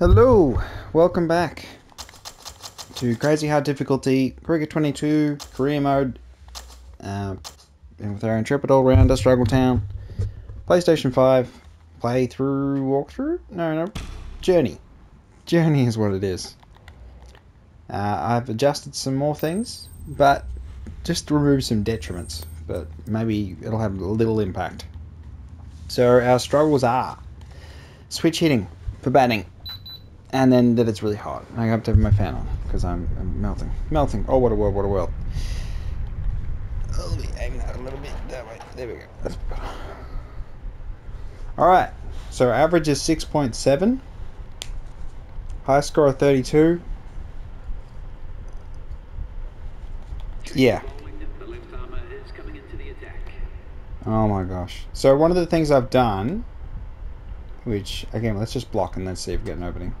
Hello, welcome back to Crazy Hard Difficulty, Cricket 22, Career Mode, uh, and with our intrepid all-rounder, Struggle Town, PlayStation 5, playthrough, walkthrough? No, no, Journey. Journey is what it is. Uh, I've adjusted some more things, but just to remove some detriments, but maybe it'll have a little impact. So our struggles are switch hitting for batting, and then that it's really hot. I have to have my fan on because I'm, I'm melting. Melting. Oh, what a world, what a world. Oh, let me aim a little bit that way. There we go. That's better. Alright, so average is 6.7. High score of 32. Yeah. Oh my gosh. So one of the things I've done, which, again, let's just block and let's see if we get an opening.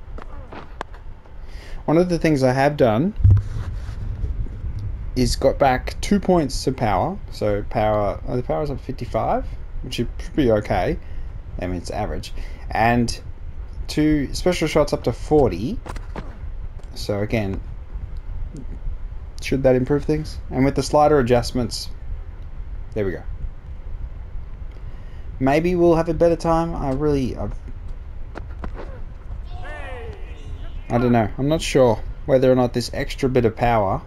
One of the things I have done is got back two points to power. So power, oh, the power's at 55, which is pretty okay. I mean, it's average. And two special shots up to 40. So again, should that improve things? And with the slider adjustments, there we go. Maybe we'll have a better time. I really, I've, I don't know. I'm not sure whether or not this extra bit of power,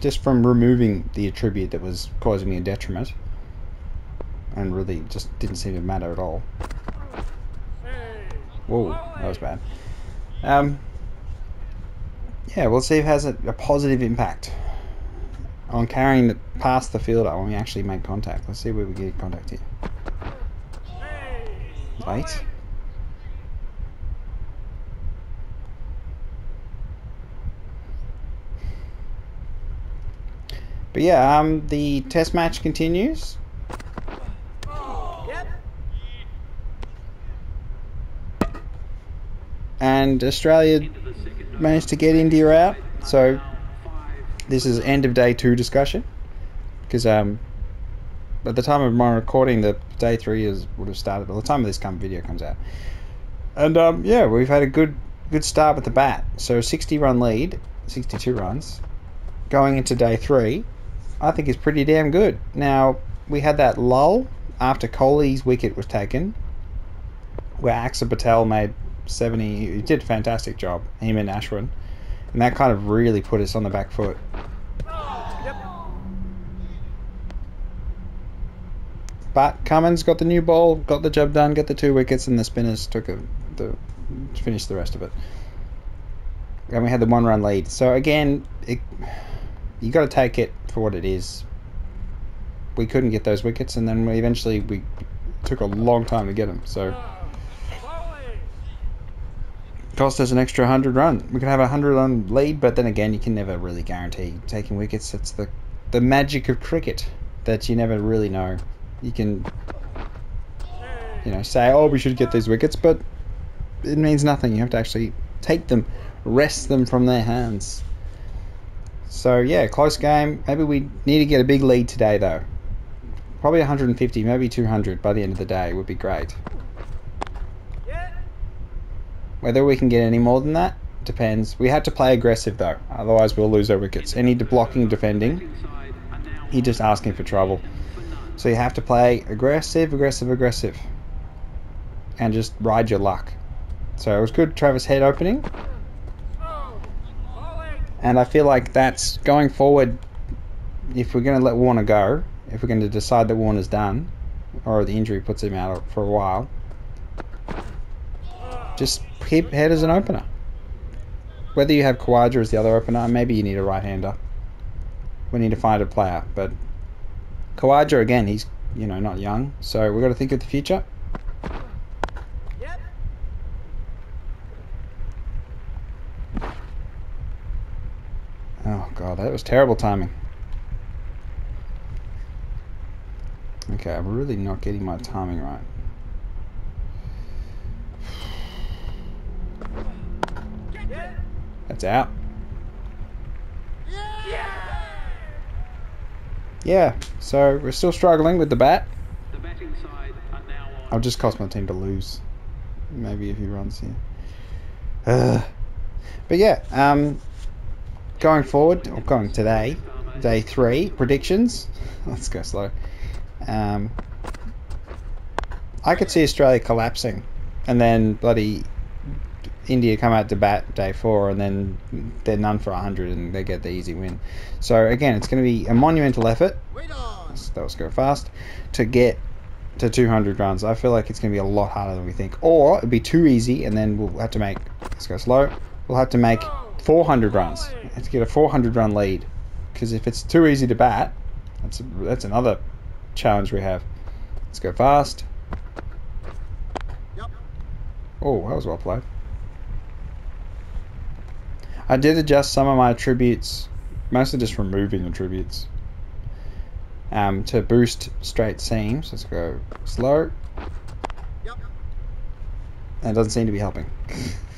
just from removing the attribute that was causing me a detriment, and really just didn't seem to matter at all. Whoa, that was bad. Um, yeah, we'll see if it has a, a positive impact on carrying it past the fielder when we actually make contact. Let's see where we get contact here. Late. But yeah, um, the test match continues. And Australia managed to get India out, so this is end of day two discussion. Because um, at the time of my recording, the day three is would have started. By the time this come video comes out, and um, yeah, we've had a good good start with the bat. So 60 run lead, 62 runs, going into day three. I think is pretty damn good. Now, we had that lull after Kohli's wicket was taken, where Axar Patel made 70. He did a fantastic job, him and Ashwin. And that kind of really put us on the back foot. But Cummins got the new ball, got the job done, got the two wickets, and the spinners took a, the finished the rest of it. And we had the one run lead. So again, it, you got to take it for what it is. We couldn't get those wickets, and then we eventually we took a long time to get them. So cost us an extra hundred run. We could have a hundred run lead, but then again, you can never really guarantee taking wickets. It's the the magic of cricket that you never really know. You can you know say, oh, we should get these wickets, but it means nothing. You have to actually take them, wrest them from their hands. So yeah, close game. Maybe we need to get a big lead today though. Probably 150, maybe 200 by the end of the day would be great. Whether we can get any more than that depends. We had to play aggressive though, otherwise we'll lose our wickets. Any blocking, defending, you're just asking for trouble. So you have to play aggressive, aggressive, aggressive, and just ride your luck. So it was good Travis Head opening. And I feel like that's going forward. If we're going to let Warner go, if we're going to decide that Warner's done, or the injury puts him out for a while, just keep Head as an opener. Whether you have Khawaja as the other opener, maybe you need a right-hander. We need to find a player, but Khawaja again, he's you know not young, so we've got to think of the future. Oh god, that was terrible timing. Okay, I'm really not getting my timing right. That's out. Yeah, so we're still struggling with the bat. I'll just cost my team to lose. Maybe if he runs here. Ugh. But yeah, um, going forward, or going today, day three, predictions. Let's go slow. Um, I could see Australia collapsing, and then bloody India come out to bat day four, and then they're none for 100 and they get the easy win. So again, it's going to be a monumental effort. That was go fast to get to 200 runs. I feel like it's going to be a lot harder than we think, or it'd be too easy, and then we'll have to make. Let's go slow. We'll have to make 400 runs. have to get a 400 run lead, because if it's too easy to bat, that's a, that's another challenge we have. Let's go fast. Oh, that was well played. I did adjust some of my attributes, mostly just removing attributes, um, to boost straight seams. Let's go slow. Yep. That doesn't seem to be helping.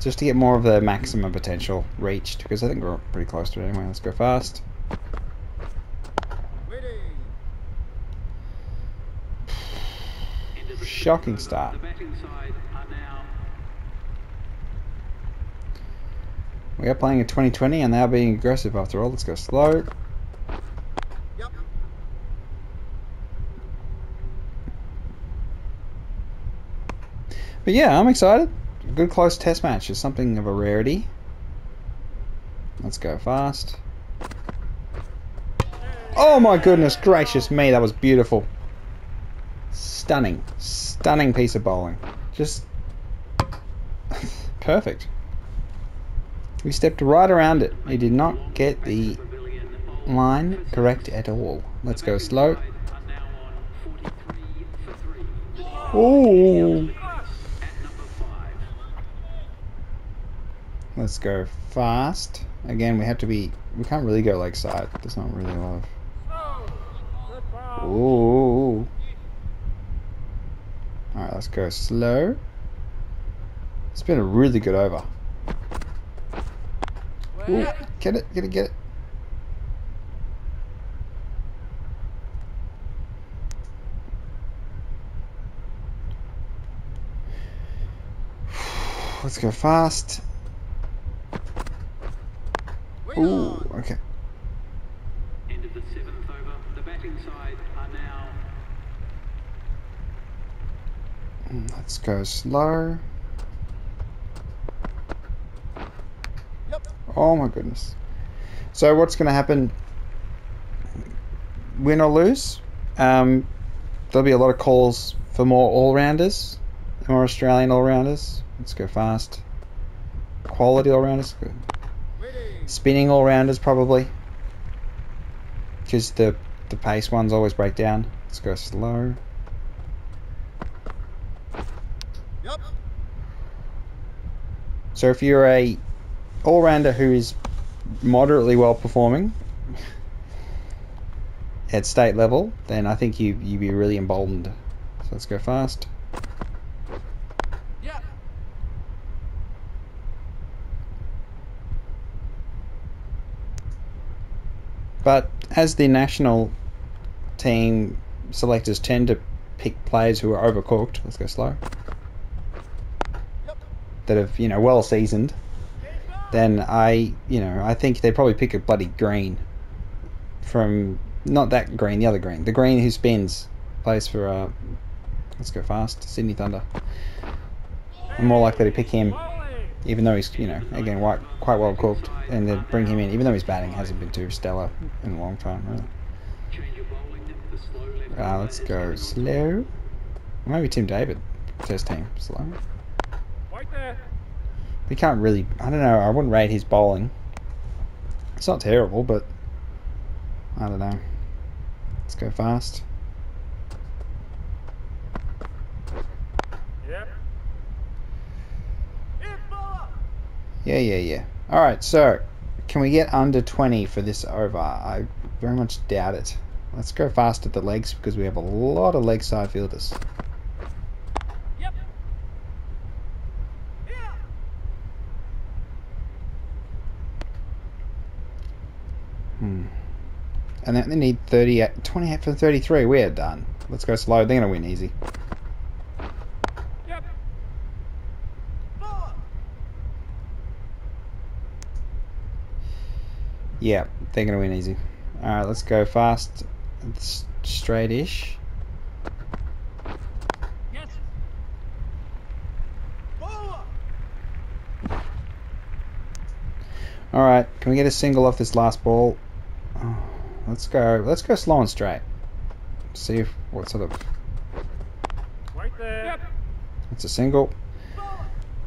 just to get more of the maximum potential reached, because I think we're pretty close to it anyway. Let's go fast. Shocking start. We are playing a 2020 and they are being aggressive after all. Let's go slow. But yeah, I'm excited. A good close test match is something of a rarity. Let's go fast. Oh my goodness gracious me, that was beautiful. Stunning. Stunning piece of bowling. Just perfect. We stepped right around it. He did not get the line correct at all. Let's go slow. Side are now on 43 for 3. Ooh. At number 5. Let's go fast. Again, we have to be. We can't really go leg side. There's not really a lot of. Ooh. Alright, let's go slow. It's been a really good over. Ooh, get it, get it, get it. Let's go fast. Wait Ooh, okay. End of the seventh over. The batting side are now Mm, Let's go slow. Yep. Oh my goodness. So what's going to happen? Win or lose? Um, there'll be a lot of calls for more all-rounders, more Australian all-rounders. Let's go fast. Quality all-rounders. Good. Spinning all-rounders probably. Because the, the pace ones always break down. Let's go slow. Yep. So if you're a all-rounder who is moderately well performing at state level, then I think you you'd be really emboldened. So let's go fast. Yep. But as the national team selectors tend to pick players who are overcooked, let's go slow. That have you know well seasoned, then I you know I think they probably pick a bloody green from not that green, the other green, the green who spins plays for uh, let's go fast Sydney Thunder. I'm more likely to pick him, even though he's you know again quite quite well cooked, and then bring him in, even though his batting hasn't been too stellar in a long time. Really. Uh, let's go slow. Maybe Tim David, first team slow. He can't really. I don't know. I wouldn't rate his bowling. It's not terrible, but I don't know. Let's go fast. Yep. Yeah, yeah, yeah. All right. So, can we get under 20 for this over? I very much doubt it. Let's go fast at the legs because we have a lot of leg side fielders. Yep. Yeah. Hmm. And then they need 38, 28 for 33. We're done. Let's go slow. They're going to win easy. Yep. Yeah, they're going to win easy. Alright, let's go fast. It's straight-ish. Yes. Boa. Alright, can we get a single off this last ball? Oh, let's go. Let's go slow and straight. See if what sort of. Right there. Yep. It's a single.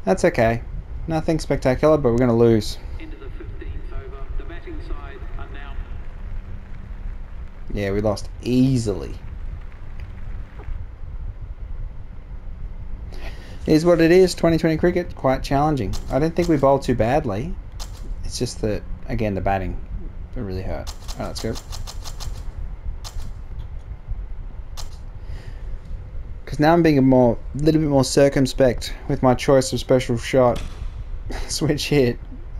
That's okay. Nothing spectacular, but we're going to lose. Into the 15th over. The batting side are now Yeah, we lost easily. Is what it is. 2020 cricket, quite challenging. I don't think we bowled too badly. It's just that, again, the batting it really hurt. Alright, let's go. Because now I'm being a more, little bit more circumspect with my choice of special shot, switch hit.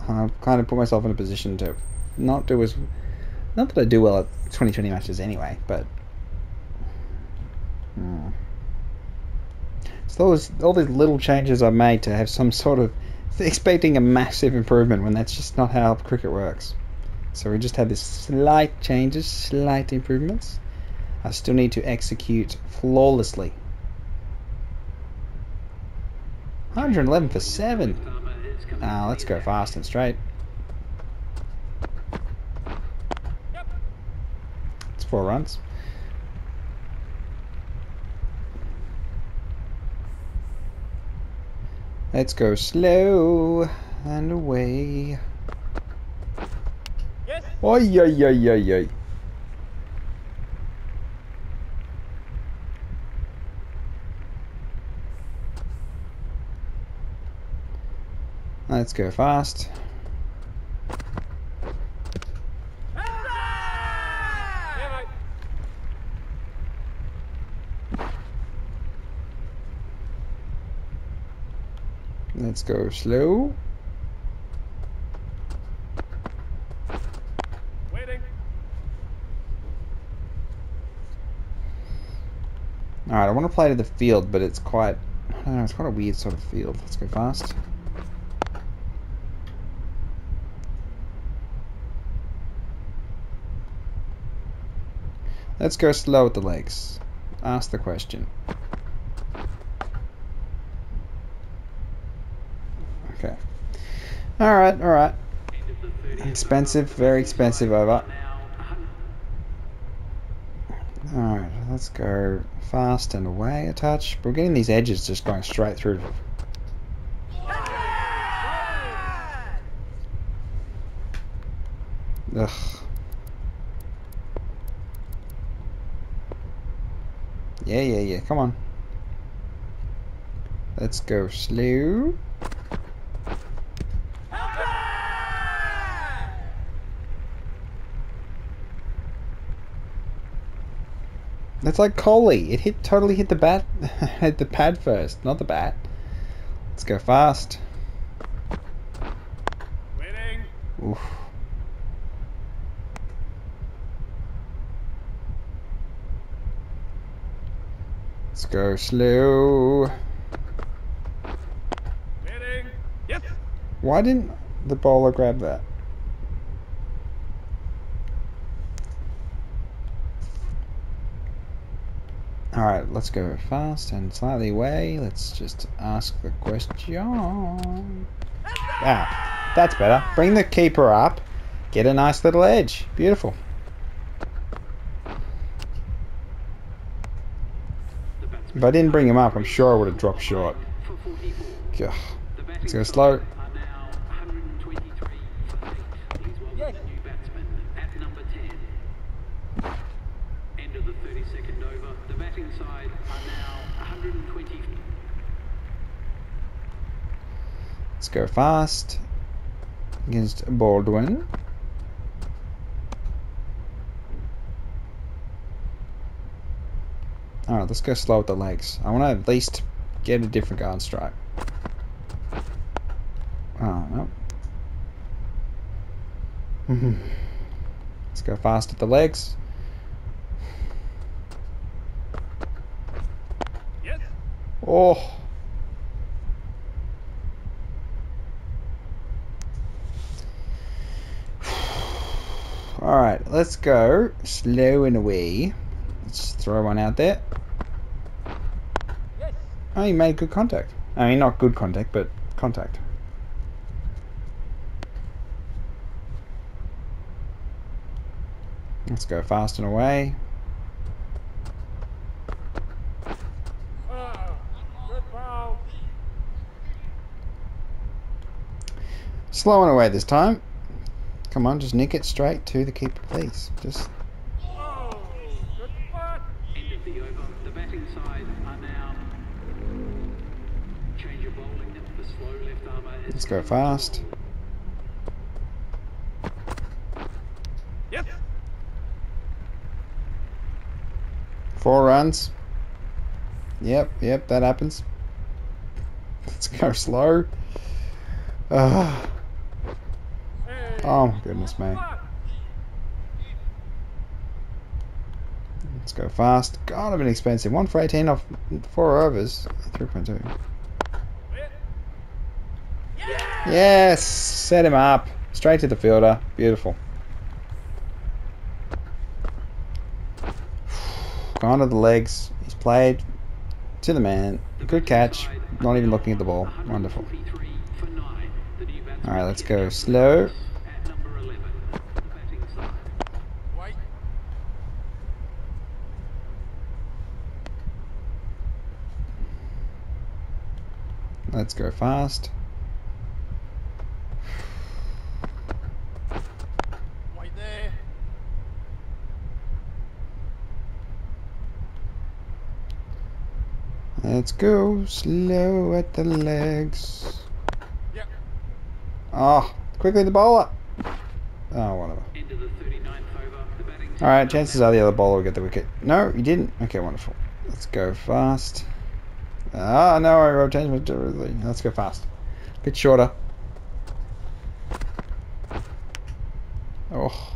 I've kind of put myself in a position to not do as, not that I do well at 2020 matches anyway, but. Hmm. So those all these little changes I made to have some sort of expecting a massive improvement when that's just not how cricket works. So we just had this slight changes, slight improvements. I still need to execute flawlessly. 111 for 7. Farmer is coming Now let's go fast and straight. Yep. It's four runs. Let's go slow and away. Oi, oi, oi, oi. Let's go fast. Yeah, mate. Let's go slow. Waiting. Alright, I want to play to the field, but it's quite, I don't know, it's quite a weird sort of field. Let's go fast. Let's go slow with the legs. Ask the question. Okay. Alright, alright. End of the 30th Expensive, very expensive over. Alright, let's go fast and away a touch. We're getting these edges just going straight through. Ugh. Yeah, yeah, yeah, come on. Let's go slow. That's like Kohli. It hit totally hit the bat, hit the pad first, not the bat. Let's go fast. Waiting. Oof. Let's go slow. Waiting. Yes. Why didn't the bowler grab that? Alright, let's go fast and slightly away. Let's just ask the question. Ah, that's better. Bring the keeper up. Get a nice little edge. Beautiful. If I didn't bring him up, I'm sure I would have dropped short. for 44. Gah. The batting Let's go side slow. Are now 123 for 8. Please welcome Yes. the new batsman at number 10. End of the 32nd over. The batting side are now 120. Let's go fast. Against Baldwin. Alright, let's go slow with the legs. I want to at least get a different guard strike. Oh, no. let's go fast with the legs. Yes. Oh. Let's go slow and away. Let's throw one out there. Yes. Oh, you made good contact. I mean, not good contact, but contact. Let's go fast and away. Oh. Slow and away this time. Come on, just nick it straight to the keeper, please. Just Oh. End of the over. The batting side are now. Change of bowling. The slow left armour is. let's go fast. Yep. Four runs. Yep, yep, that happens. Let's go slow. Ah, Hey. Oh my goodness me. Let's go fast. God, I've been expensive. One for 18 off four overs. 3.2. Yes! Set him up. Straight to the fielder. Beautiful. Gone to the legs. He's played to the man. Good catch. Not even looking at the ball. Wonderful. 143 for nine. The new batsman Alright, let's go slow. at number 11. The batting side. Wait. Let's go fast. Wait there. Let's go slow at the legs. Yep. Oh, quickly the bowler. Oh, whatever. End of the 39th over. The batting side. Alright, chances are the other bowler will get the wicket. No, he didn't. Okay, wonderful. Let's go fast. Ah, no, I wrote change my. Let's go fast. Bit shorter. Oh.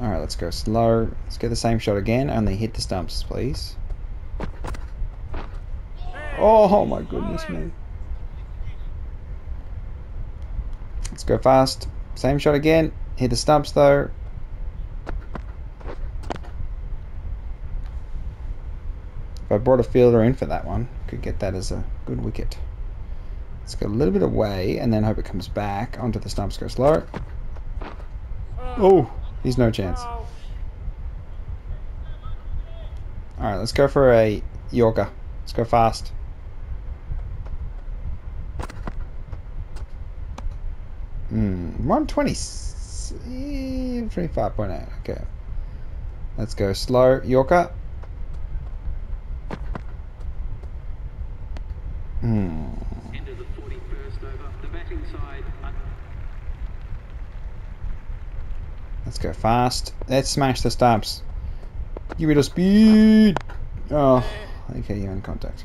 Alright, let's go slow. Let's get the same shot again, only hit the stumps, please. Oh my goodness me. Let's go fast. Same shot again. Hit the stumps though. If I brought a fielder in for that one, could get that as a good wicket. Let's go a little bit away and then hope it comes back onto the stumps. Go slow. Oh, he's no chance. Oh, Alright, let's go for a Yorker. Let's go fast. Hmm, 120. 25.8. Okay. Let's go slow. Yorker. Hmm. End of the 41st over. The batting side. are- Let's go fast. Let's smash the stumps. Give it a speed. Oh, okay, you're in contact.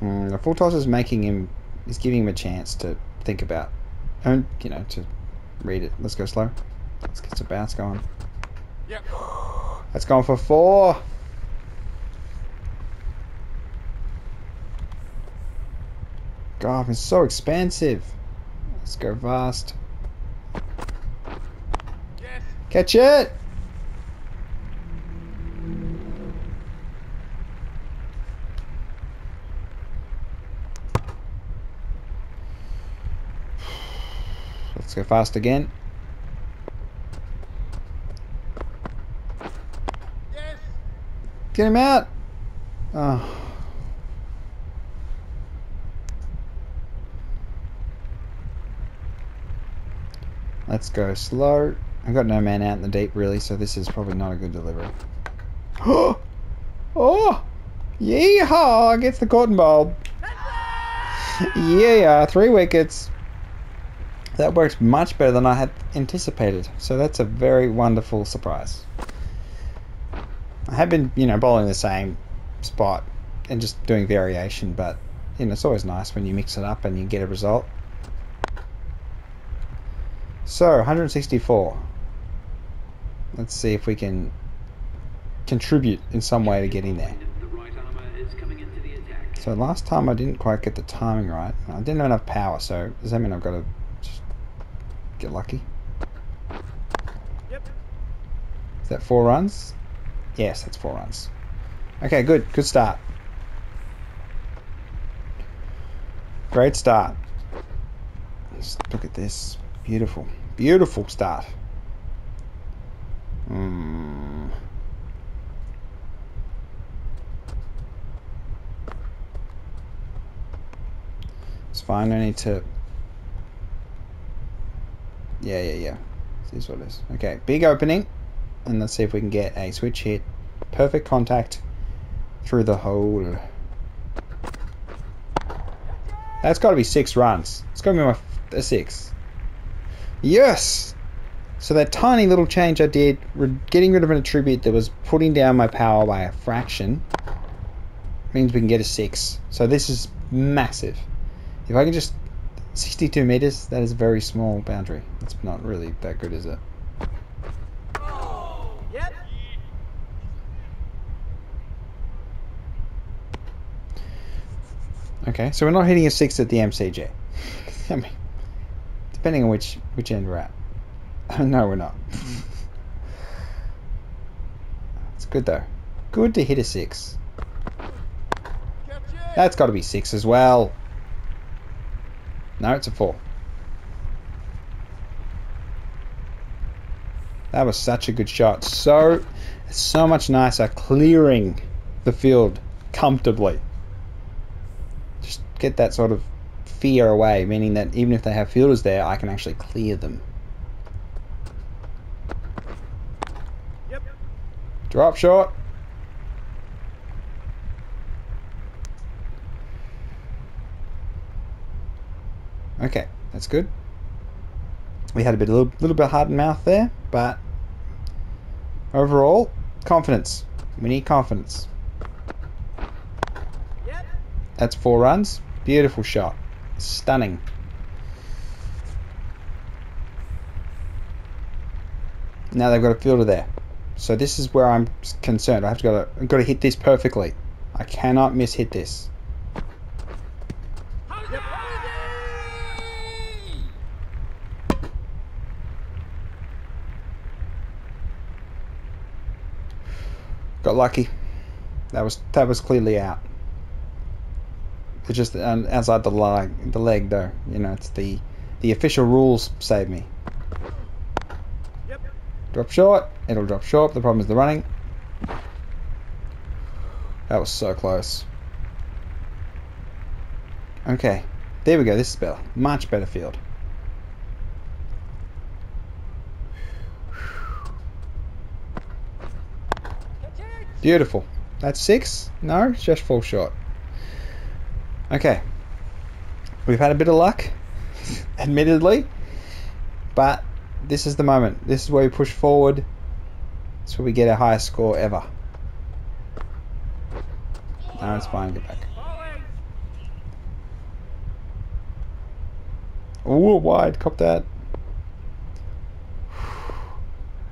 Mm, the full toss is making him, is giving him a chance to think about, and you know, to read it. Let's go slow. Let's get some bounce going. Yep. That's gone for four. God, it's so expensive. Let's go fast. Yes. Catch it! Let's go fast again. Yes. Get him out! Oh. Let's go slow. I've got no man out in the deep really, so this is probably not a good delivery. Oh! Oh! Yeehaw! Gets the cotton bulb. yeah, three wickets. That works much better than I had anticipated. So that's a very wonderful surprise. I have been, you know, bowling the same spot and just doing variation, but you know, it's always nice when you mix it up and you get a result. So, 164. Let's see if we can contribute in some way to getting there. The right armour is coming into the attack. So last time I didn't quite get the timing right. I didn't have enough power, so does that mean I've got to just get lucky? Yep. Is that four runs? Yes, that's four runs. Okay, good. Good start. Great start. Just look at this. Beautiful. Beautiful start. Hmm. It's fine, no need to... Yeah, yeah, yeah. This is what it is. Okay, big opening. And let's see if we can get a switch hit. Perfect contact through the hole. That's got to be six runs. It's got to be my six. Yes! So that tiny little change I did, getting rid of an attribute that was putting down my power by a fraction, means we can get a six. So this is massive. If I can just 62 meters, that is a very small boundary. It's not really that good, is it? Yep. Okay, so we're not hitting a six at the MCG. I mean, depending on which which end we're at. no, we're not. it's good though. Good to hit a six. That's got to be six as well. No, it's a four. That was such a good shot. So, it's so much nicer clearing the field comfortably. Just get that sort of fear away, meaning that even if they have fielders there, I can actually clear them. Yep. Drop shot. Okay, that's good. We had a bit, a little, little bit hard in mouth there, but overall, confidence. We need confidence. Yep. That's four runs. Beautiful shot. Stunning. Now they've got a fielder there. So this is where I'm concerned. I have to got to, I've got to hit this perfectly. I cannot miss hit this. Got lucky. That was that was clearly out. It's just um, outside the leg, the leg though. You know, it's the the official rules save me. Yep. Drop short. It'll drop short. The problem is the running. That was so close. Okay. There we go. This is better. Much better field. Beautiful. That's six? No, just full shot. Okay. We've had a bit of luck, admittedly, but this is the moment. This is where we push forward. That's where we get our highest score ever. No, it's fine. Get back. Ooh, wide. Cop that.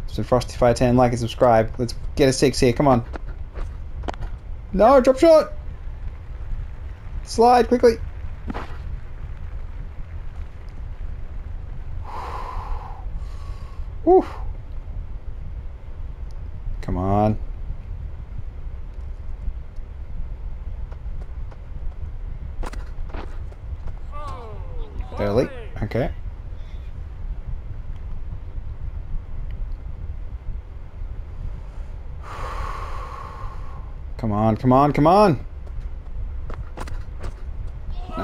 So Frosty Fire 10, like and subscribe. Let's get a six here. Come on. No, drop shot. Slide quickly. Whew. Come on. Early. Okay. Come on, come on, come on.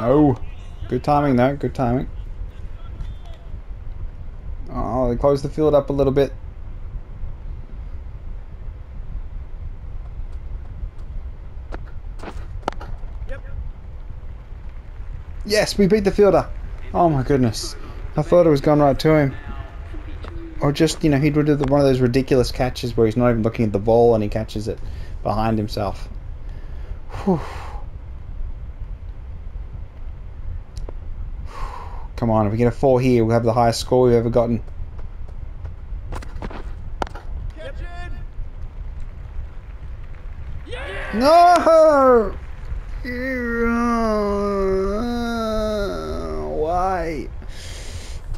No. Good timing though, good timing. Oh, they closed the field up a little bit. Yep. Yes, we beat the fielder. Oh my goodness. I thought it was gone right to him. Or just, you know, he'd do one of those ridiculous catches where he's not even looking at the ball and he catches it behind himself. Whew. Come on, if we get a four here, we'll have the highest score we've ever gotten. Catch it. Yeah. No! Why?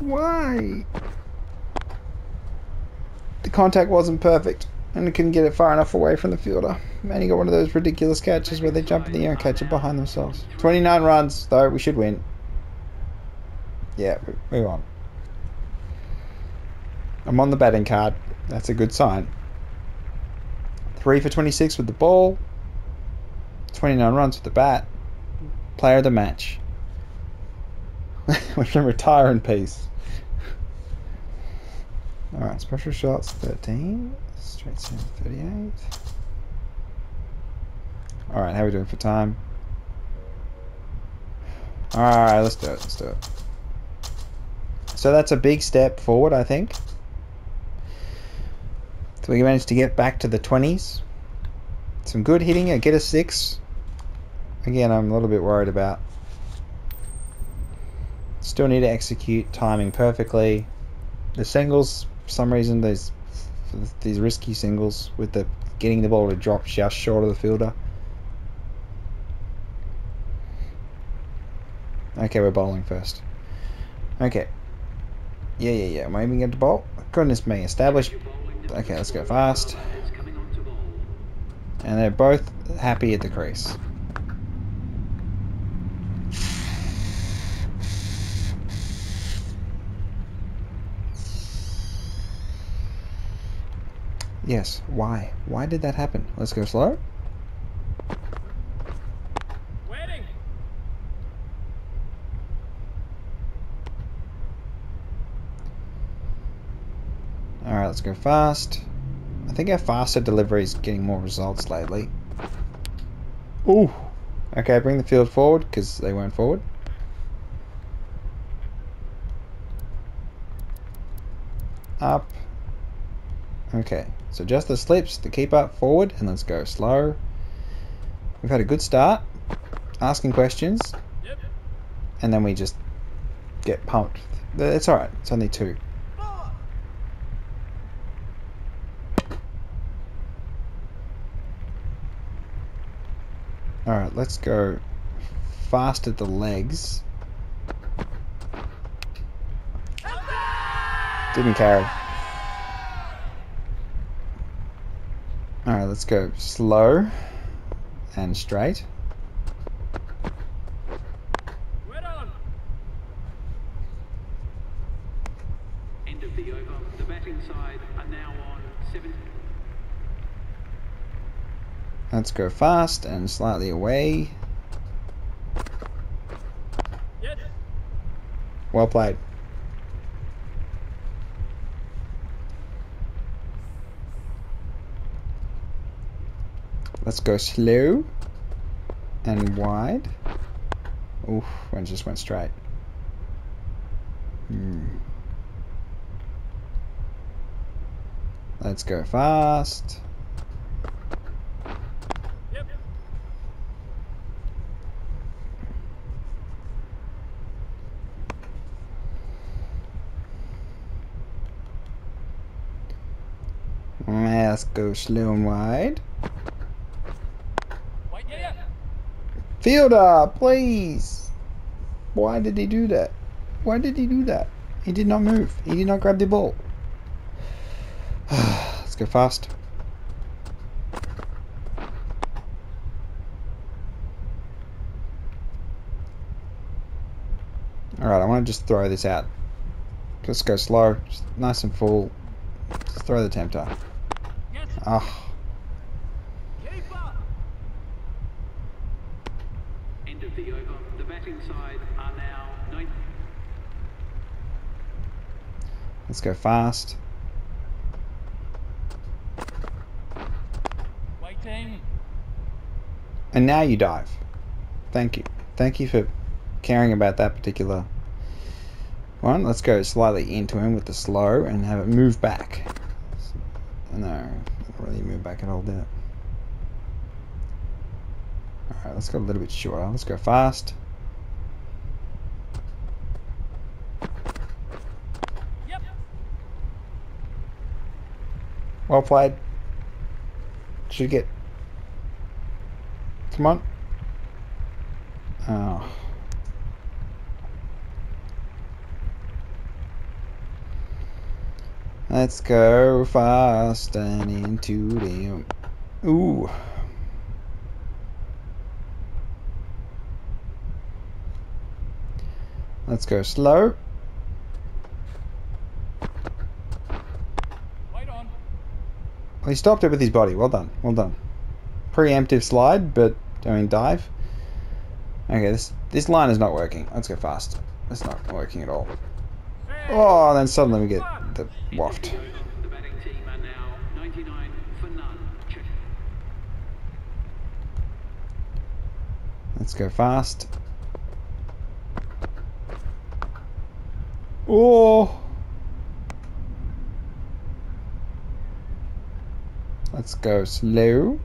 Why? The contact wasn't perfect, and couldn't get it far enough away from the fielder. And he got one of those ridiculous catches where they jump in the air and catch it behind themselves. 29 runs, though, we should win. Yeah, move on. I'm on the batting card. That's a good sign. 3 for 26 with the ball. 29 runs with the bat. Player of the match. we can retire in peace. Alright, special shots 13. Straight seam 38. Alright, how are we doing for time? Alright, let's do it. Let's do it. So that's a big step forward, I think. So we managed to get back to the 20s. Some good hitting, I get a 6. Again, I'm a little bit worried about. Still need to execute timing perfectly. The singles, for some reason, these these risky singles with the getting the ball to drop just short of the fielder. Okay, we're bowling first. Okay. Yeah, yeah, yeah. Am I even get the ball? Goodness me, establish. Okay, let's go fast. And they're both happy at the crease. Yes, why? Why did that happen? Let's go slow. Waiting. Alright, let's go fast. I think our faster delivery is getting more results lately. Ooh. Okay, bring the field forward because they weren't forward. Up. Okay, so just the slips, the keep up forward, and let's go slow. We've had a good start, asking questions, Yep. and then we just get pumped. It's alright, it's only two. Four. Alright, let's go fast at the legs. Didn't carry. Alright, let's go slow and straight. Wait on. End of the over. The batting side are now on seven. Let's go fast and slightly away. Well played. Let's go slow and wide. Oof, one just went straight. Hmm. Let's go fast. Yep. Let's go slow and wide. Wait. Yeah. yeah. Fielder, please. Why did he do that? Why did he do that? He did not move. He did not grab the ball. Let's go fast. Alright, I want to just throw this out. Let's go slow. Just nice and full. Just throw the tempter. Yes. Ah. Keeper. End of the over. The batting side are now nine. Let's go fast. Waiting. And now you dive. Thank you. Thank you for caring about that particular one. Let's go slightly into him with the slow and have it move back. No, not really move back all, did it? Alright, let's go a little bit shorter. Let's go fast. Yep. Well played. Should get. Come on. Oh. Let's go fast and into the... Ooh. Let's go slow. Well, he stopped it with his body. Well done. Well done. Preemptive slide, but I mean dive. Okay, this this line is not working. Let's go fast. It's not working at all. Oh, and then suddenly we get the waft. Over. The batting team are now 99 for none. Check. Let's go fast. Oh. Let's go slow.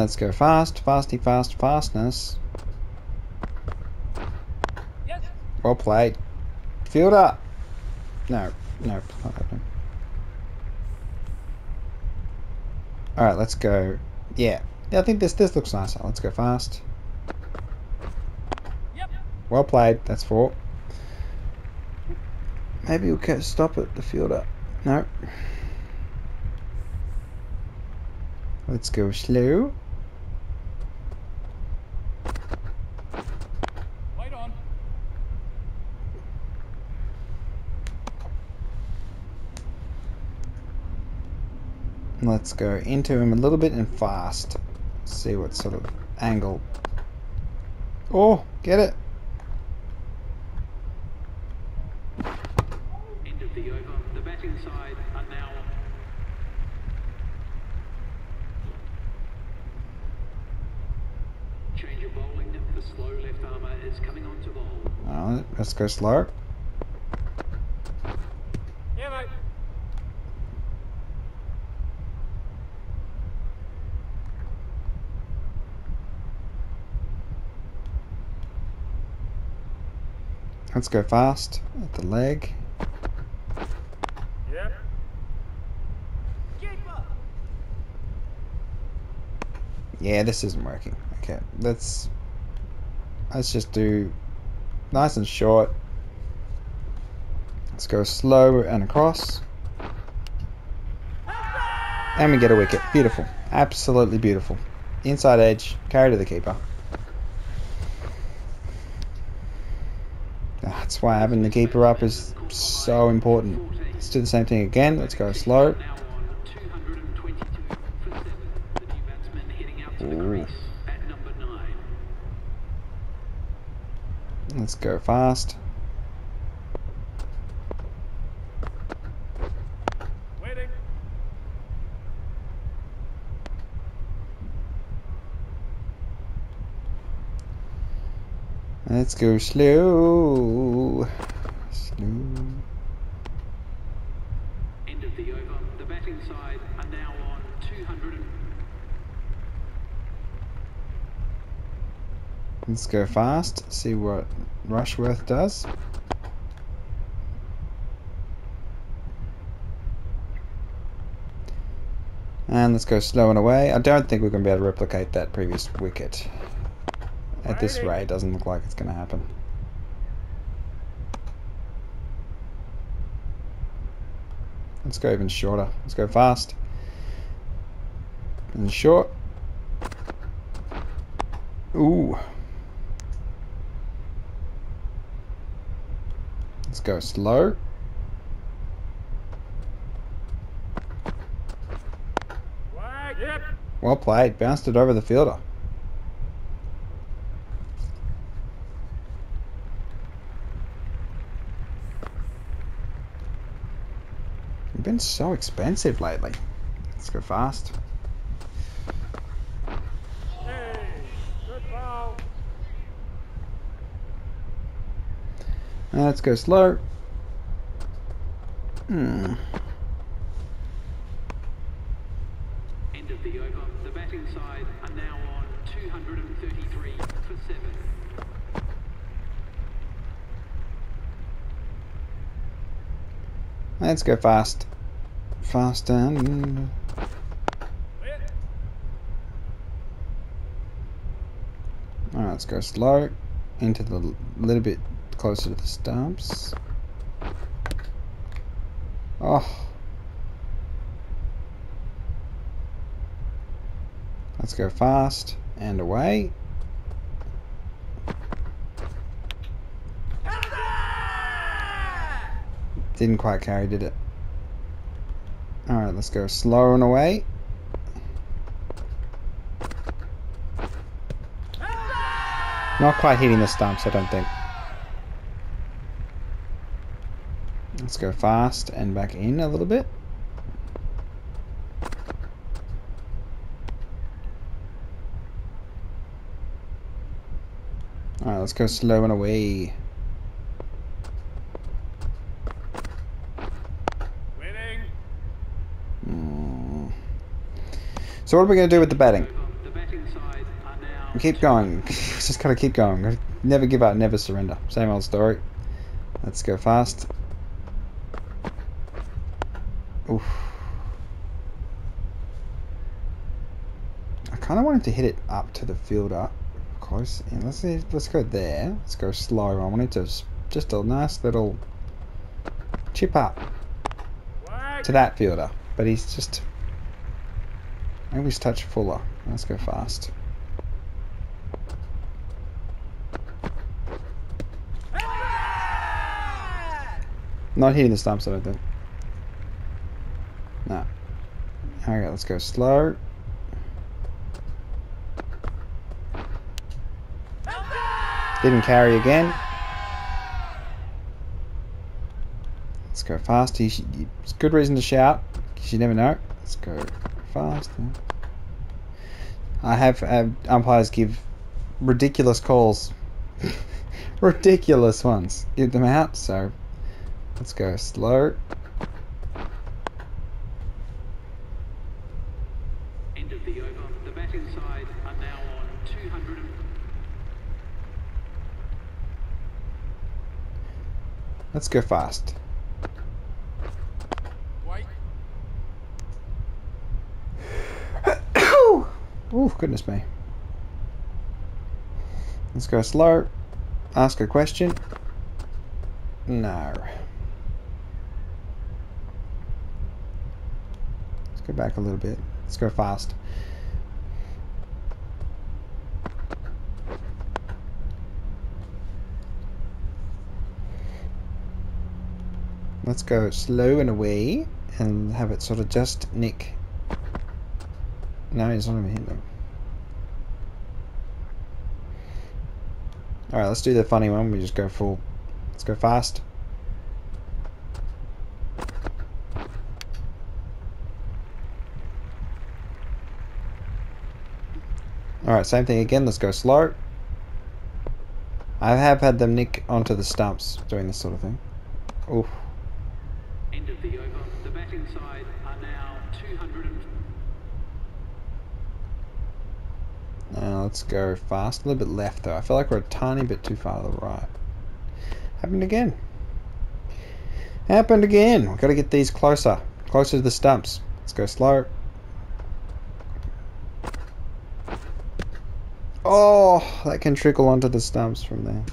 Let's go fast, fasty, fast, fastness. Yes. Well played. Fielder. No, no, not happening. All right, let's go. Yeah, yeah. I think this this looks nicer. Let's go fast. Yep. Well played. That's four. Maybe we'll ca- stop at the fielder. No. Let's go slow. Wait on. Let's go into him a little bit and fast. See what sort of angle. Oh, get it. End of the over. The batting side are now Change of bowling. The slow left armour is coming on to bowl. Alright, let's go slow. Yeah, mate. Let's go fast at the leg. Yep. Keeper. Yeah, this isn't working. Okay, let's let's just do nice and short. Let's go slow and across. And we get a wicket. Beautiful. Absolutely beautiful. Inside edge, carry to the keeper. Why having the keeper up is so important. Let's do the same thing again. Let's go slow. Now on 222 for seven. The new batsman heading out to the Ooh. crease at number nine. Let's go fast. Let's go slow. Slow. End of the over. The batting side are now on 200. Let's go fast. See what Rushworth does. And let's go slow and away. I don't think we're going to be able to replicate that previous wicket. At this rate, it doesn't look like it's going to happen. Let's go even shorter. Let's go fast. And short. Ooh. Let's go slow. Well played. Bounced it over the fielder. Been so expensive lately. Let's go fast. Hey. Good ball. Let's go slow. Hmm. End of the over. The batting side are now on 233 for seven. Let's go fast. Fast and Alright, let's go slow into the little bit closer to the stumps. Oh. Let's go fast and away. Didn't quite carry, did it? Alright, let's go slow and away. Not quite hitting the stumps, I don't think. Let's go fast and back in a little bit. Alright, let's go slow and away. Waiting. Mm. So what are we going to do with the batting? Over. Oh, the batting side are now. Keep going. Just gotta keep going. Never give up, never surrender. Same old story. Let's go fast. Oof. I kind of wanted to hit it up to the fielder, close. And let's see, let's go there. Let's go slow. I wanted to just a nice little chip up to that fielder, but he's just maybe he's touch fuller. Let's go fast. Not hitting the stumps, I don't think. No. Alright, let's go slow. Didn't carry again. Let's go fast. He sh- It's good reason to shout, because you never know. Let's go fast. I have had umpires give ridiculous calls. ridiculous ones. Give them out, so let's go slow. End of the over. The batting side are now on 200. Let's go fast. Wait. oh, goodness me. Let's go slow. Ask a question. No. Let's go back a little bit. Let's go fast. Let's go slow and away and have it sort of just nick. No, he's not even hitting them. Alright, let's do the funny one. We just go full. Let's go fast. Alright, same thing again. Let's go slow. I have had them nick onto the stumps doing this sort of thing. Oof. End of the over. The batting side are now 200. Now let's go fast. A little bit left though. I feel like we're a tiny bit too far to the right. Happened again. Happened again. We've got to get these closer. Closer to the stumps. Let's go slow. Oh, that can trickle onto the stumps from there.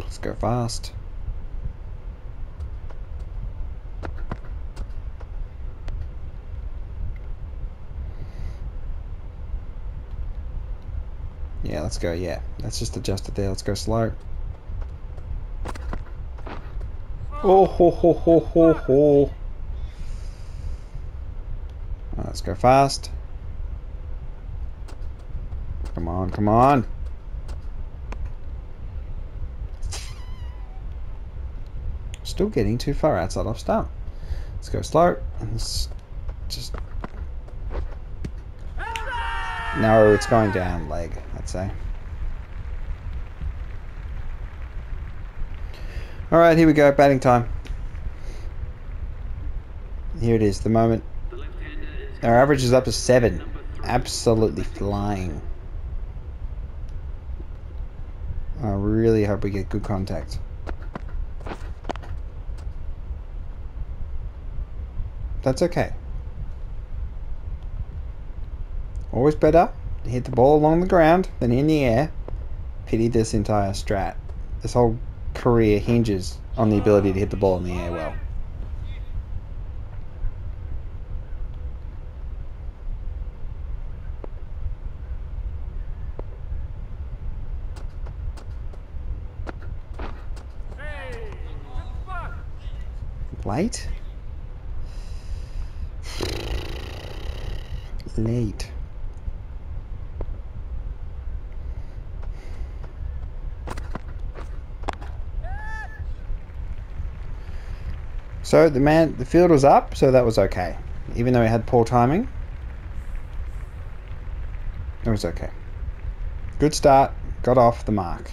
Let's go fast. Let's go. Yeah, let's just adjust it there. Let's go slow. Oh ho ho ho ho ho. Let's go fast. Come on, come on. Still getting too far outside off stump. Let's go slow. And let's just. No, it's going down leg, I'd say. Alright, here we go, batting time. Here it is, the moment. Our average is up to 7. Absolutely flying. I really hope we get good contact. That's okay. Always better to hit the ball along the ground than in the air. Pity this entire strat. This whole career hinges on the ability to hit the ball in the air well. Late? Late. So the man, the field was up, so that was okay. Even though he had poor timing, it was okay. Good start, got off the mark.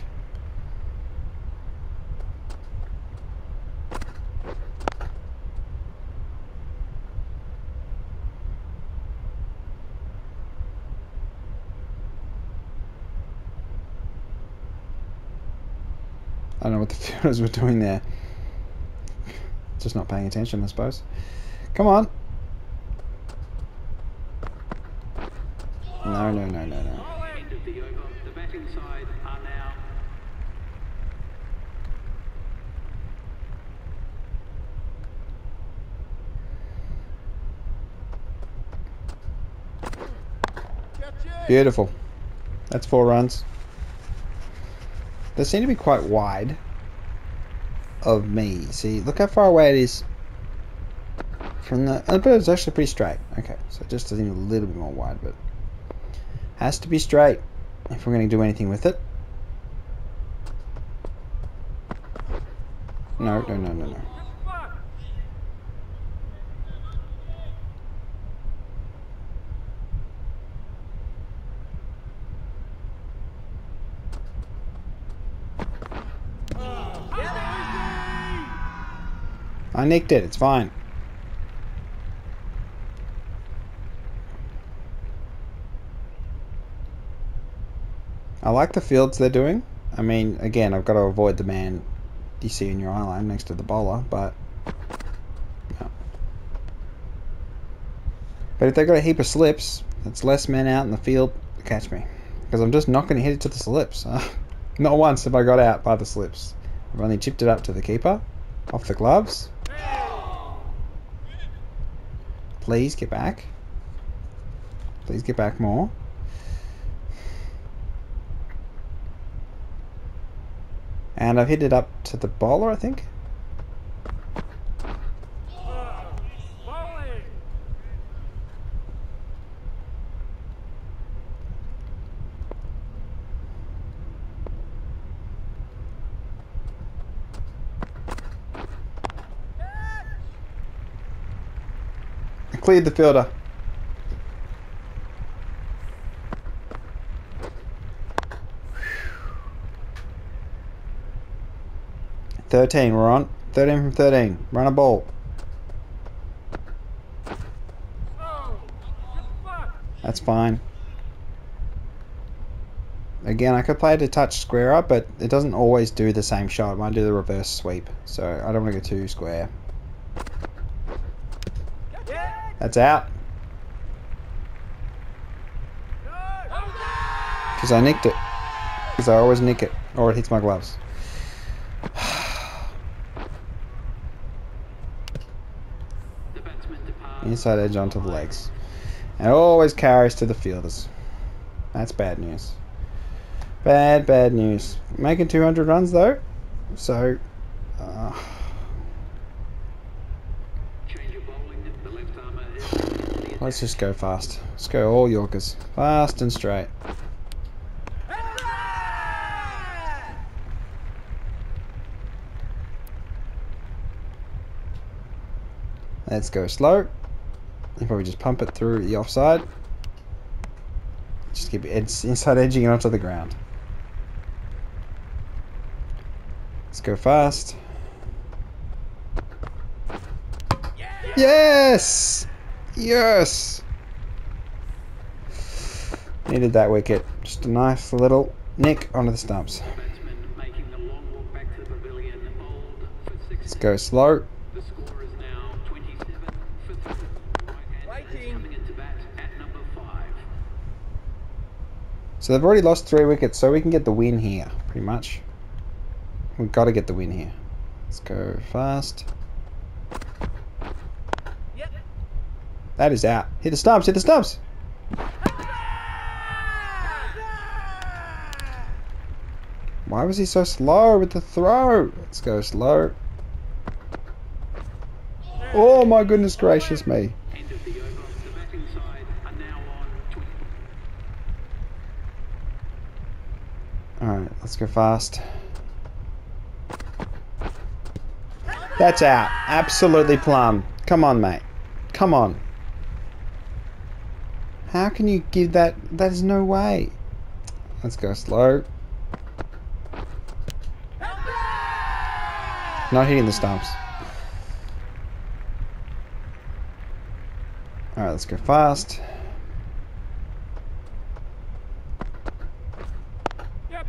I don't know what the fielders were doing there. Just not paying attention, I suppose. Come on. No, no, no, no, no. Beautiful. That's four runs. They seem to be quite wide of me. See, look how far away it is from the. Oh, but it's actually pretty straight. Okay, so it just seems a little bit more wide, but has to be straight if we're going to do anything with it. No, no, no, no, no. Good fuck! I nicked it. It's fine. I like the fields they're doing. I mean, again, I've got to avoid the man you see in your eye line next to the bowler, but. yeah. But if they've got a heap of slips, that's less men out in the field to catch me. Because I'm just not going to hit it to the slips. not once have I got out by the slips. I've only chipped it up to the keeper, off the gloves. Please get back. Please get back more. And I've hit it up to the bowler, I think. Bowling! I cleared the fielder. Thirteen, we're on. Thirteen from thirteen. Run a ball. That's fine. Again, I could play it to touch square up, but it doesn't always do the same shot. It might do the reverse sweep, so I don't want to go too square. That's out. Because I nicked it. Because I always nick it, or it hits my gloves. Inside edge onto the legs. And always carries to the fielders. That's bad news. Bad, bad news. Making 200 runs though. So, uh, Change of bowling. The left armour is let's just go fast. Let's go all Yorkers. Fast and straight. Let's go slow. You probably just pump it through the offside. Just keep it inside edging it onto the ground. Let's go fast. Yes! Yes! Needed that wicket. Just a nice little nick onto the stumps. Let's go slow. So they've already lost three wickets, so we can get the win here, pretty much. We've got to get the win here. Let's go fast. That is out. Hit the stumps, hit the stumps! Why was he so slow with the throw? Let's go slow. Oh my goodness gracious me. End of the over. The batting side are now on 20. Alright, let's go fast. That's out. Absolutely plum. Come on, mate. Come on. How can you give that? There's no way. Let's go slow. Not hitting the stumps. Alright, let's go fast. Yep.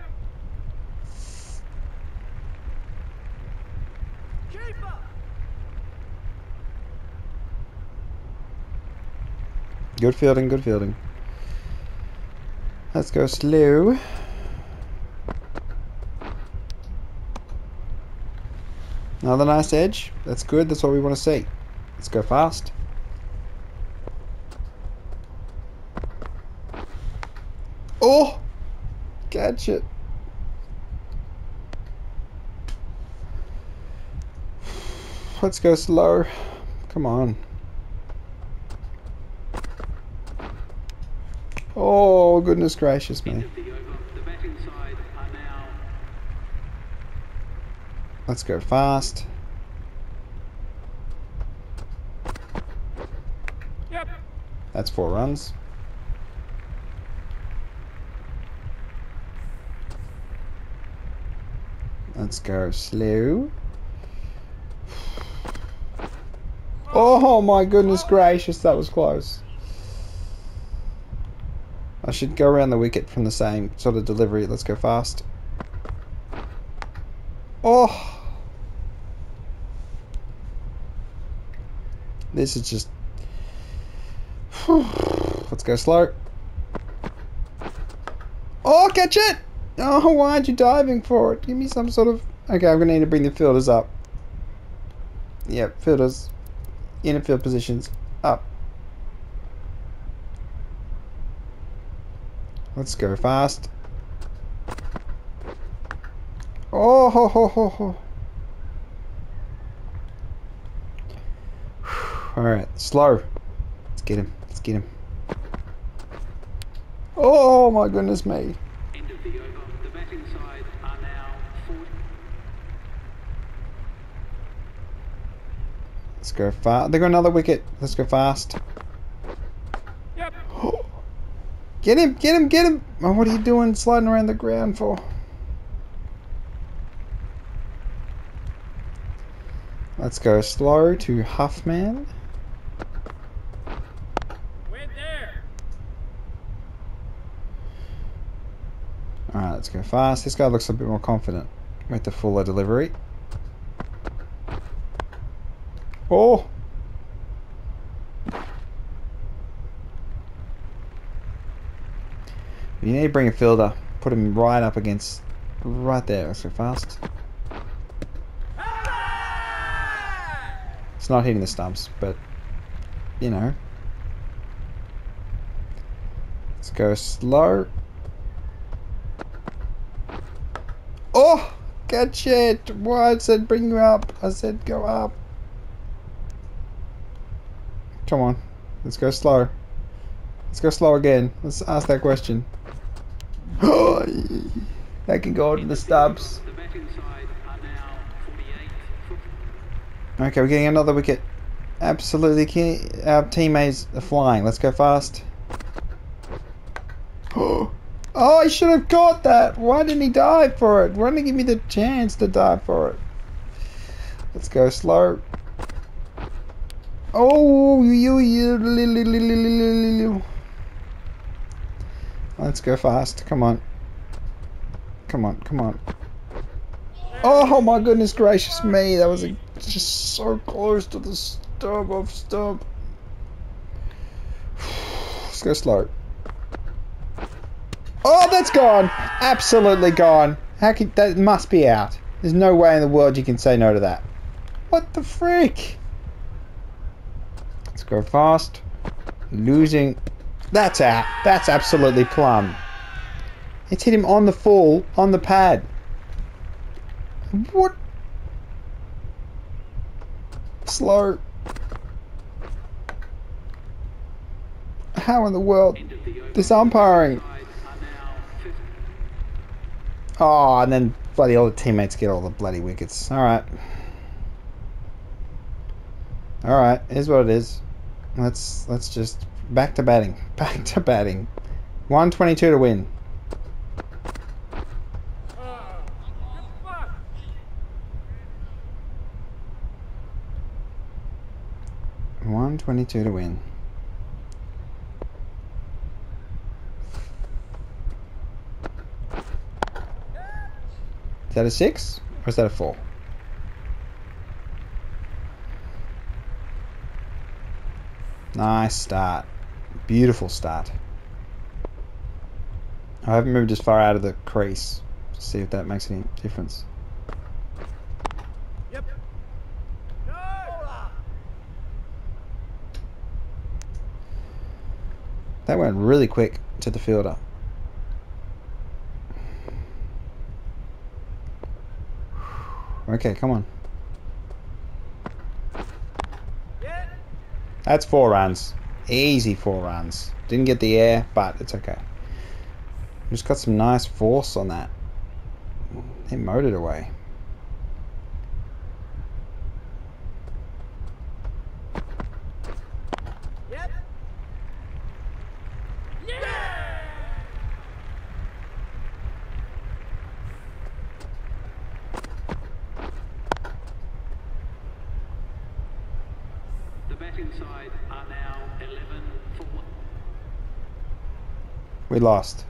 Keeper. Good fielding, good fielding. Let's go slow. Another nice edge. That's good. That's what we want to see. Let's go fast. Oh! Catch it. Let's go slow. Come on. Oh, goodness gracious me. of the over. The batting side are now Let's go fast. Yep. That's four runs. Let's go slow. Oh my goodness gracious, that was close. Should go around the wicket from the same sort of delivery. Let's go fast. Oh! This is just. Let's go slow. Oh, catch it! Oh, why aren't you diving for it? Give me some sort of. Okay, I'm gonna need to bring the fielders up. Yep, fielders. Inner field positions. Let's go fast. Oh, ho, ho, ho, ho. Alright, slow. Let's get him. Let's get him. Oh my goodness me. end of the over. The batting side are now 40. Let's go fast. They got another wicket. Let's go fast. Yep. Get him, get him, get him. Oh, what are you doing sliding around the ground for? Let's go slow to Huffman. Went there. Alright, let's go fast. This guy looks a bit more confident with the fuller delivery. Oh! You need to bring a fielder. Put him right up against... Right there. Go fast. It's not hitting the stumps, but... You know. Let's go slow. Oh! Catch it! Why I said bring you up? I said go up. Come on. Let's go slow. Let's go slow again. Let's ask that question. that can go into the 48. Okay, we're getting another wicket. Absolutely, key. our teammates are flying. Let's go fast. Oh, I should have caught that. Why didn't he dive for it? Why didn't he give me the chance to dive for it? Let's go slow. Oh, you, you, li- Let's go fast. Come on. Come on, come on. Oh my goodness gracious me. That was a, just so close to the stub of stub. Let's go slow. Oh, that's gone. Absolutely gone. How can that must be out? There's no way in the world you can say no to that. What the frick? Let's go fast. Losing. That's out. That's absolutely plum. It's hit him on the fall, on the pad. What? Slow. How in the world? This umpiring. Side are now 50. Oh, and then bloody all the teammates get all the bloody wickets. Alright. Alright, here's what it is. Let's let's just back to batting. Back to batting. 122 to win. One twenty-two to win. Is that a six or is that a four? Nice start. Beautiful start. I haven't moved as far out of the crease to see if that makes any difference. Yep. That went really quick to the fielder. Okay, come on. That's four runs. Easy four runs. Didn't get the air, but it's okay. Just got some nice force on that. It it away. Yep. Yeah. The batting side are now 11 for 1. We lost.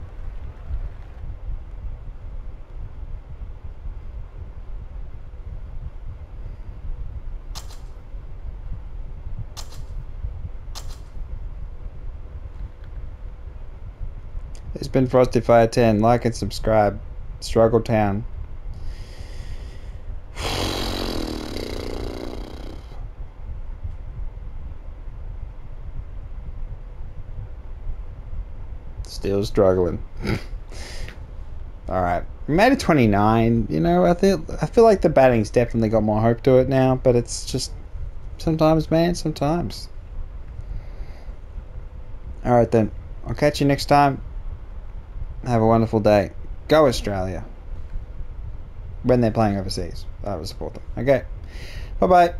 It's been Frosty Fire 10. Like and subscribe. Struggle Town. Still struggling. All right, made it 29. You know, I feel I feel like the batting's definitely got more hope to it now, but it's just sometimes, man, sometimes. All right then. I'll catch you next time. Have a wonderful day. Go Australia. When they're playing overseas, I will support them. Okay. Bye bye.